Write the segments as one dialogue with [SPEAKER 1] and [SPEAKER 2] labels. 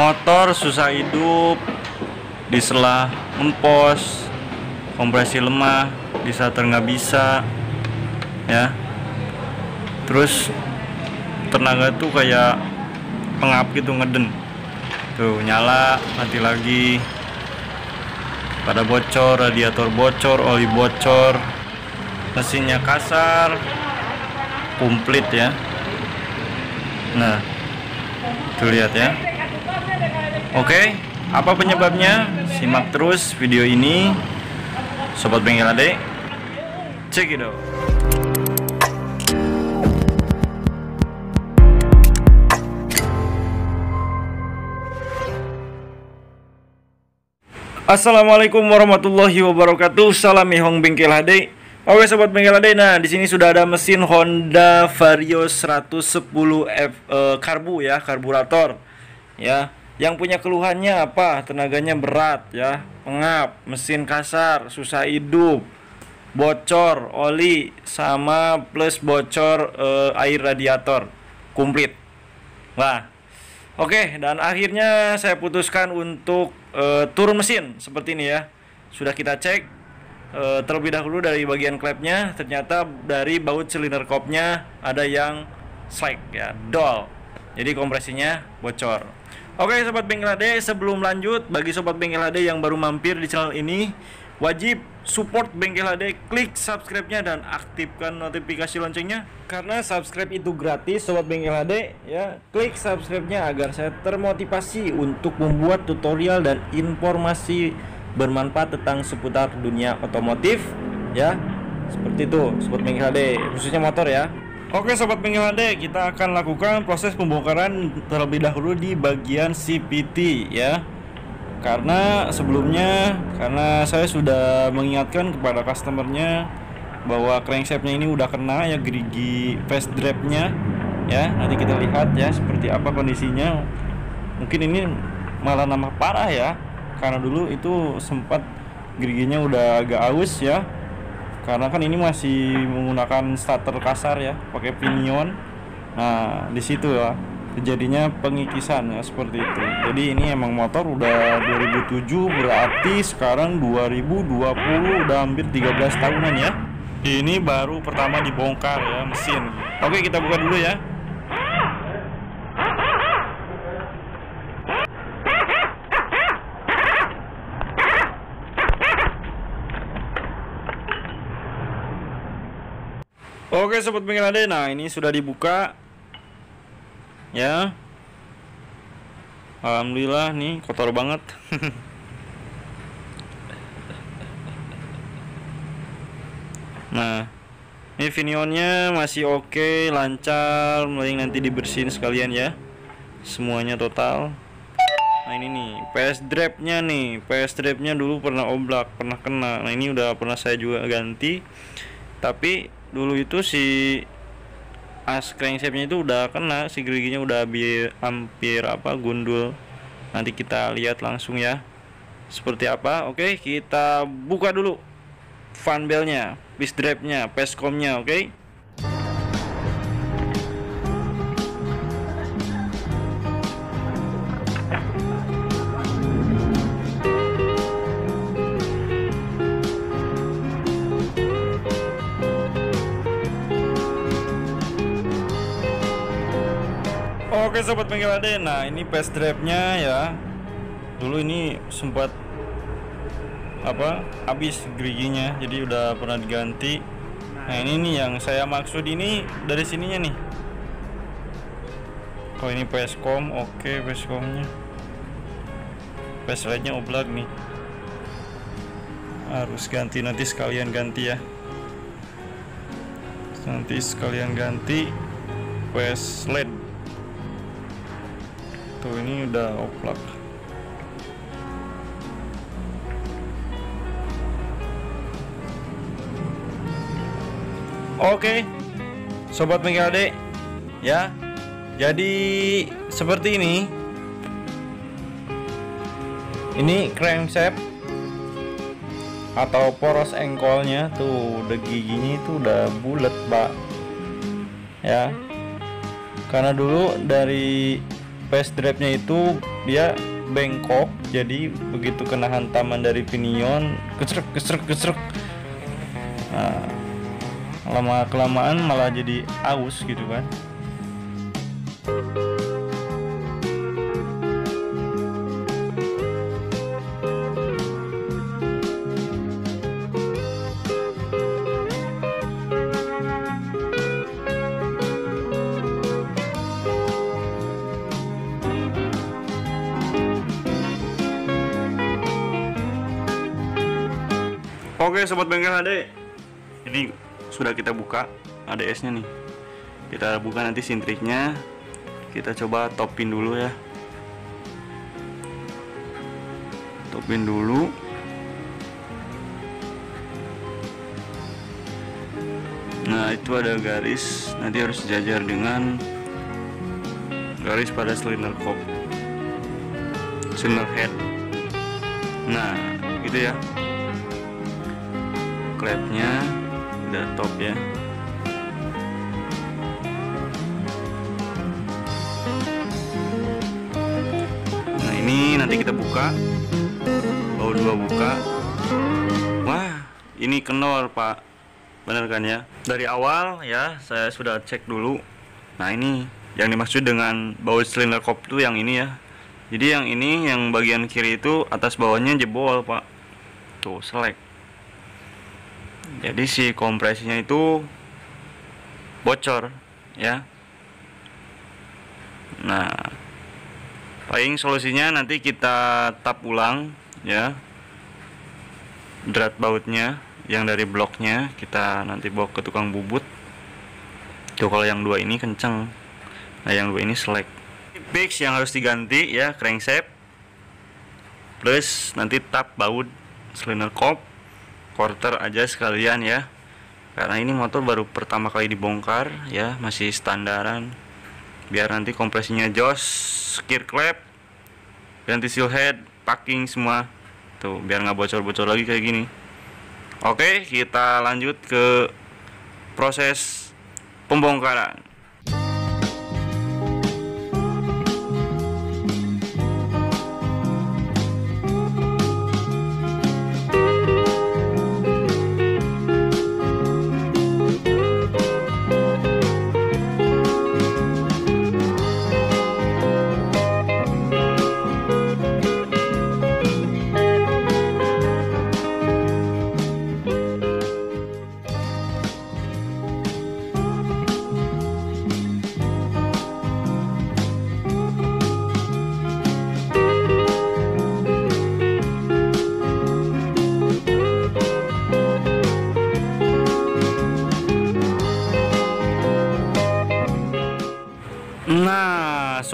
[SPEAKER 1] motor susah hidup di selah empos kompresi lemah di starter nggak bisa ya. Terus tenaga tuh kayak pengap gitu ngeden. Tuh nyala mati lagi. Pada bocor radiator bocor oli bocor mesinnya kasar komplit ya. Nah tuh lihat ya oke apa penyebabnya simak terus video ini sobat bengkel adek check it out Assalamualaikum warahmatullahi wabarakatuh. Salam Hong Bengkel HD. Oke sobat Bengkel HD. Nah, di sini sudah ada mesin Honda Vario 110 F eh, karbu ya, karburator. Ya, yang punya keluhannya apa? Tenaganya berat ya, pengap, mesin kasar, susah hidup, bocor oli sama plus bocor eh, air radiator. Komplit. Wah, Oke, dan akhirnya saya putuskan untuk uh, turun mesin seperti ini ya. Sudah kita cek uh, terlebih dahulu dari bagian klepnya, ternyata dari baut silinder kopnya ada yang slack ya, dol. Jadi kompresinya bocor. Oke, sobat bengkel HD, sebelum lanjut bagi sobat bengkel HD yang baru mampir di channel ini, wajib support Bengkel HD, klik subscribe-nya dan aktifkan notifikasi loncengnya karena subscribe itu gratis sobat Bengkel HD ya. Klik subscribe-nya agar saya termotivasi untuk membuat tutorial dan informasi bermanfaat tentang seputar dunia otomotif ya. Seperti itu sobat Bengkel HD, khususnya motor ya. Oke sobat Bengkel HD, kita akan lakukan proses pembongkaran terlebih dahulu di bagian CPT ya. Karena sebelumnya karena saya sudah mengingatkan kepada customernya bahwa crankshaftnya ini udah kena ya gerigi fast drive-nya ya. Nanti kita lihat ya seperti apa kondisinya. Mungkin ini malah nambah parah ya. Karena dulu itu sempat geriginya udah agak aus ya karena kan ini masih menggunakan starter kasar ya pakai pinion. Nah di situ ya terjadinya pengikisan ya seperti itu. Jadi ini emang motor udah 2007 berarti sekarang 2020 udah hampir 13 tahunan ya. Ini baru pertama dibongkar ya mesin. Oke kita buka dulu ya Oke sobat bengkel ade, nah ini sudah dibuka. Ya. Alhamdulillah nih kotor banget. Nah ini vinionnya masih oke lancar. Mending nanti dibersihin sekalian ya. Semuanya total. Nah ini nih PS drive nya nih. PS drive nya dulu pernah oblak pernah kena. Nah ini udah pernah saya juga ganti. Tapi dulu itu si as crankshaftnya itu udah kena si geriginya udah hampir, hampir apa gundul. Nanti kita lihat langsung ya seperti apa. Oke kita buka dulu fan bellnya piece drive nya pescomnya oke Oke sobat bengkel ade, nah ini PS drive-nya ya. Dulu ini sempat apa? Habis geriginya, jadi udah pernah diganti. Nah, ini nih yang saya maksud ini dari sininya nih. Oh, ini PScom. Oke, PScom-nya. PS nya oblak nih. Harus ganti nanti sekalian ganti ya. Nanti sekalian ganti PS LED tuh ini udah oplak Oke, sobat bengkel adek, ya. Jadi seperti ini. Ini crankshaft atau poros engkolnya tuh, udah giginya itu udah bulat, Pak. Ya. Karena dulu dari space drive-nya itu dia bengkok jadi begitu kena hantaman dari pinion kesrek kesrek kesrek nah, lama kelamaan malah jadi aus gitu kan Oke sobat bengkel HD Ini sudah kita buka ADS nya nih. Kita buka nanti sintriknya. Kita coba topin dulu ya. Topin dulu. Nah itu ada garis. Nanti harus sejajar dengan Garis pada silinder kop. Cylinder head. Nah gitu ya klepnya udah top ya. Nah ini nanti kita buka. Baut dua buka. Wah ini kenor pak. Bener kan ya? Dari awal ya saya sudah cek dulu. Nah ini yang dimaksud dengan baut silinder kop itu yang ini ya. Jadi yang ini yang bagian kiri itu atas bawahnya jebol pak. Tuh selek jadi si kompresinya itu bocor ya. Nah paling solusinya nanti kita tap ulang ya. Drat bautnya yang dari bloknya kita nanti bawa ke tukang bubut. Tuh kalau yang dua ini kenceng. Nah yang dua ini selek. Fix yang harus diganti ya crankshaft plus nanti tap baut silinder kop quarter aja sekalian ya. Karena ini motor baru pertama kali dibongkar ya masih standaran. Biar nanti kompresinya jos skir clap ganti seal head packing semua. Tuh biar nggak bocor-bocor lagi kayak gini. Oke kita lanjut ke proses pembongkaran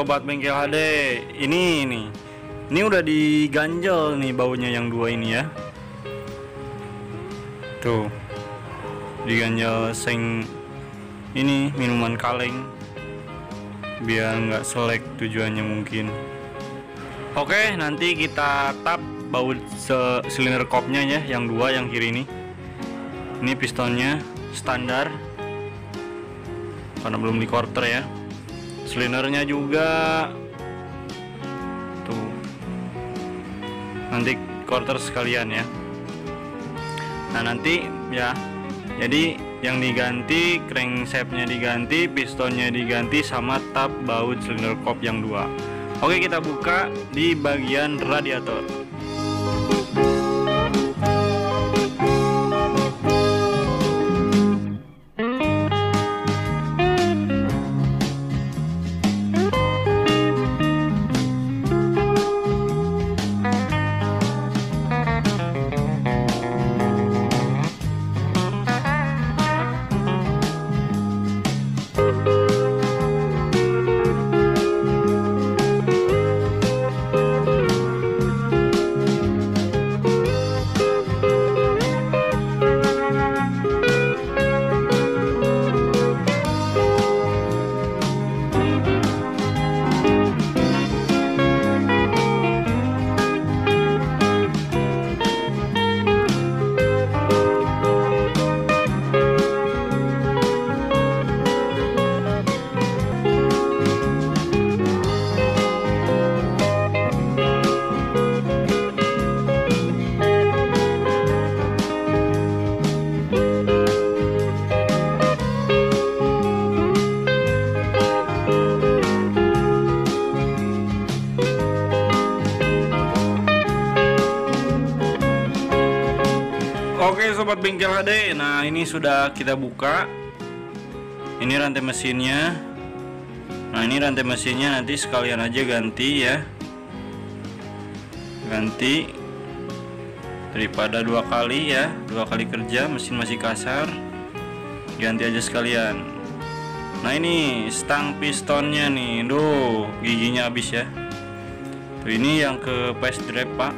[SPEAKER 1] Sobat bengkel HD, ini nih. Ini udah diganjel nih baunya yang dua ini ya. Tuh. Diganjel seng ini minuman kaleng biar nggak selek tujuannya mungkin. Oke, nanti kita tap baut silinder kopnya ya, yang dua yang kiri ini. Ini pistonnya standar karena belum di quarter ya silinernya juga. Tuh. Nanti quarter sekalian ya. Nah nanti ya. Jadi yang diganti crankshaftnya diganti pistonnya diganti sama tab baut silinder kop yang dua. Oke kita buka di bagian radiator Nah ini sudah kita buka. Ini rantai mesinnya. Nah ini rantai mesinnya nanti sekalian aja ganti ya. Ganti Daripada dua kali ya. Dua kali kerja mesin masih kasar. Ganti aja sekalian. Nah ini stang pistonnya nih. Duh giginya habis ya. Tuh ini yang ke pace drive pak.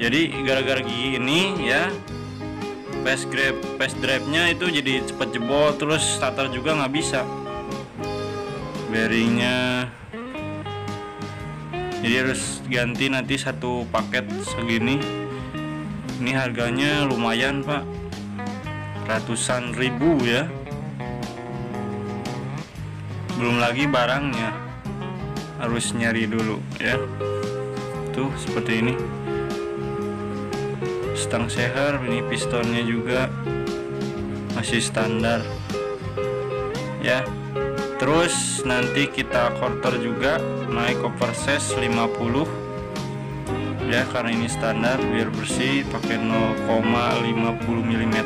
[SPEAKER 1] Jadi gara-gara gigi ini ya pace drive pace drive nya itu jadi cepet jebol terus starter juga nggak bisa. Bearingnya jadi harus ganti nanti satu paket segini. Ini harganya lumayan pak. Ratusan ribu ya. Belum lagi barangnya. Harus nyari dulu ya. Tuh seperti ini stang seher ini pistonnya juga masih standar. Ya terus nanti kita quarter juga naik oversize 50 ya karena ini standar biar bersih pakai 0,50 mm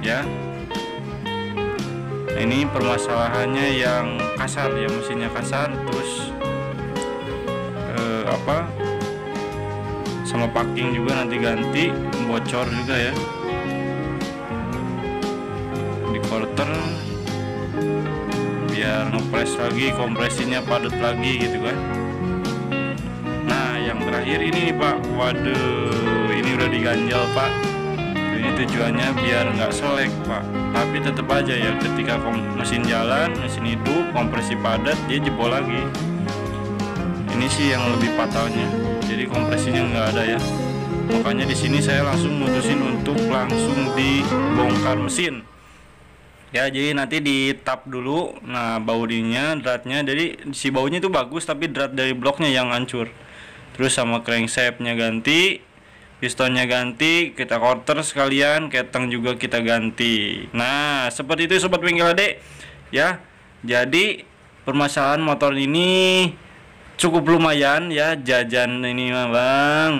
[SPEAKER 1] ya. Nah, ini permasalahannya yang kasar ya mesinnya kasar terus eh, apa sama packing juga nanti ganti bocor juga ya. Di quarter biar ngepres lagi kompresinya padat lagi gitu kan. Nah yang terakhir ini nih pak. Waduh ini udah diganjal pak. Ini tujuannya biar nggak selek pak. Tapi tetap aja ya ketika mesin jalan mesin hidup kompresi padat dia jebol lagi ini sih yang lebih fatalnya. Jadi kompresinya nggak ada ya. Makanya di sini saya langsung mutusin untuk langsung dibongkar mesin. Ya jadi nanti di tap dulu. Nah baudinya dratnya. Jadi si baunya itu bagus tapi drat dari bloknya yang hancur. Terus sama crankshaftnya ganti pistonnya ganti kita quarter sekalian keteng juga kita ganti. Nah seperti itu sobat bengkel adek ya jadi permasalahan motor ini cukup lumayan ya jajan ini mah bang.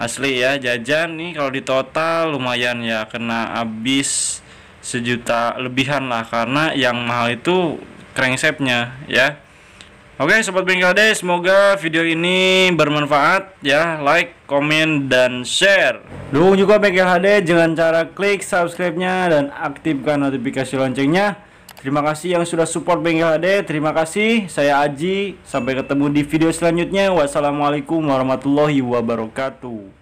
[SPEAKER 1] Asli ya jajan nih kalau di total lumayan ya kena habis sejuta lebihan lah karena yang mahal itu crankshaftnya ya. Oke sobat bengkel deh semoga video ini bermanfaat ya. Like komen dan share. Dukung juga bengkel HD dengan cara klik subscribe-nya dan aktifkan notifikasi loncengnya Terima kasih yang sudah support Bengkel HD. Terima kasih. Saya Aji. Sampai ketemu di video selanjutnya. Wassalamualaikum warahmatullahi wabarakatuh.